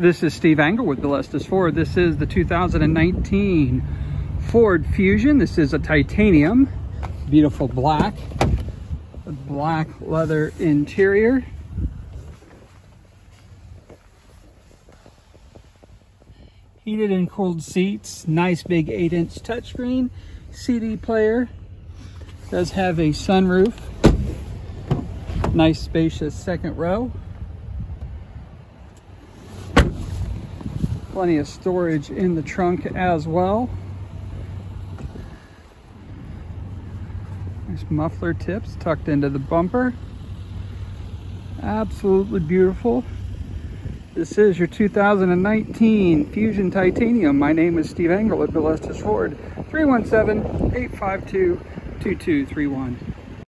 This is Steve Engel with Bill Estes Ford. This is the 2019 Ford Fusion. This is a titanium, beautiful black, black leather interior. Heated and cooled seats, nice big 8 inch touchscreen, CD player, does have a sunroof, nice spacious second row. Plenty of storage in the trunk as well. Nice muffler tips tucked into the bumper. Absolutely beautiful. This is your 2019 Fusion Titanium. My name is Steve Engel at Bill Estes Ford. 317-852-2231.